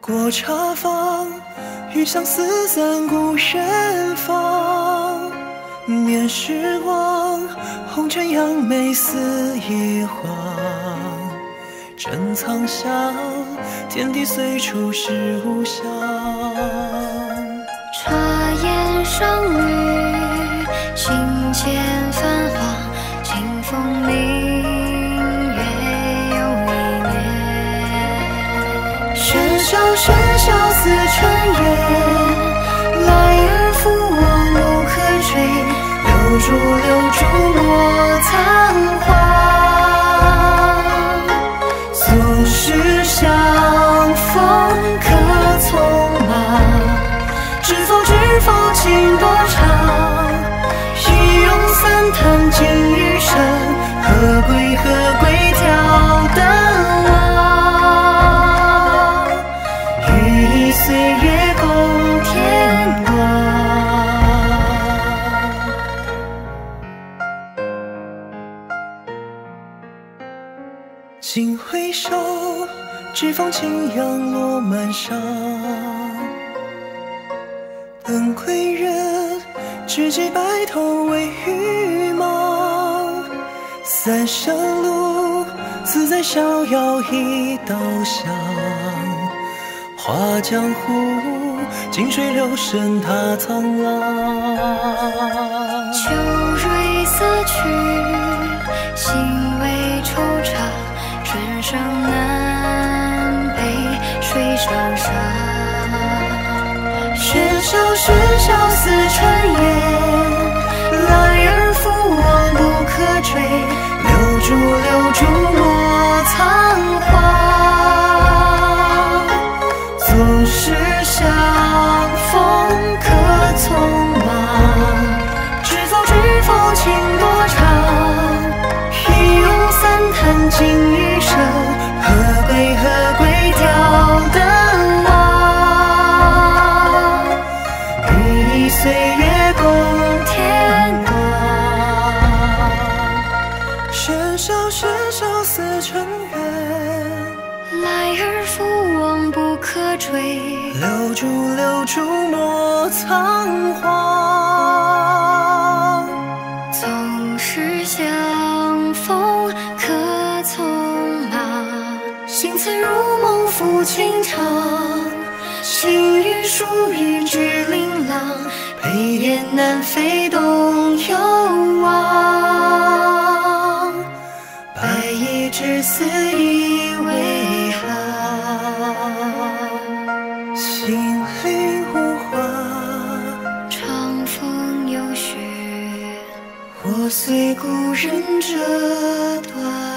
过茶坊，欲相思散故人芳。念时光，红尘扬眉似一晃。珍藏香，天地随处是无香。茶烟上绿，归何归挑灯望，与岁月共天光。今回首。知风轻扬落满裳，等归人，知己白头为玉。三生路，自在逍遥一道香。画江湖，静水流深踏苍浪。秋蕊色去，心微惆怅，春生难。水长沙，喧嚣喧嚣似春留住留住莫仓皇。纵使相逢可匆忙，心似如梦付情长，轻语疏语知琳琅。北雁南飞东游望，金陵无花，长风有雪，我随故人折断。